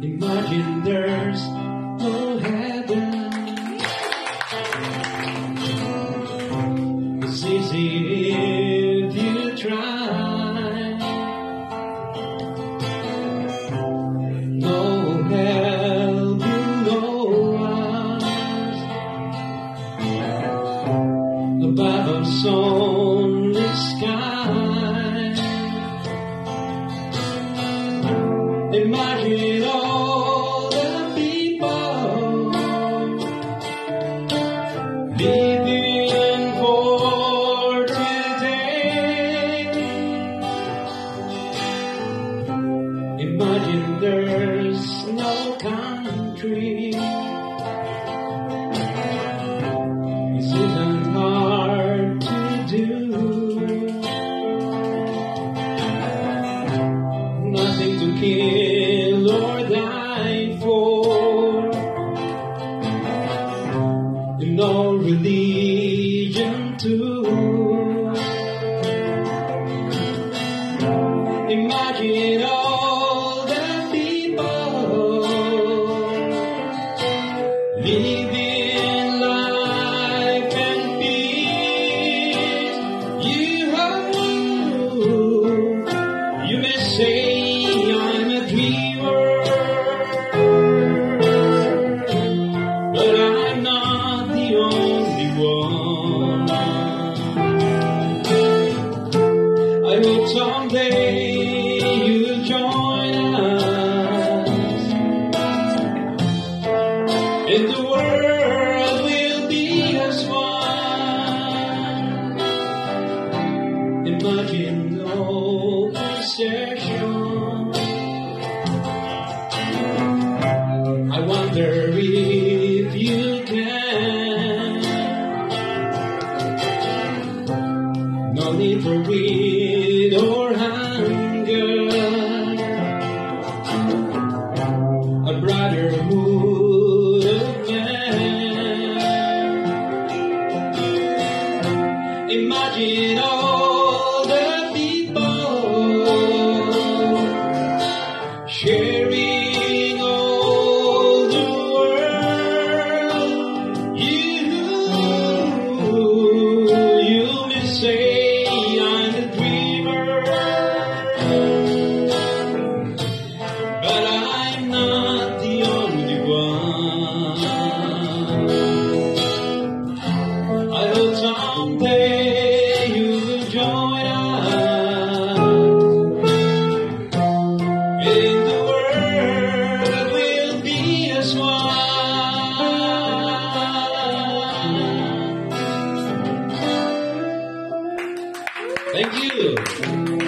Imagine there's no heaven. It's easy Imagine there's no country. This isn't hard to do. Nothing to kill or die for. No religion say I'm a dreamer, but I'm not the only one. I hope someday you'll join us, and the world will be as one. Imagine no possession. All the people. Sharing Thank you.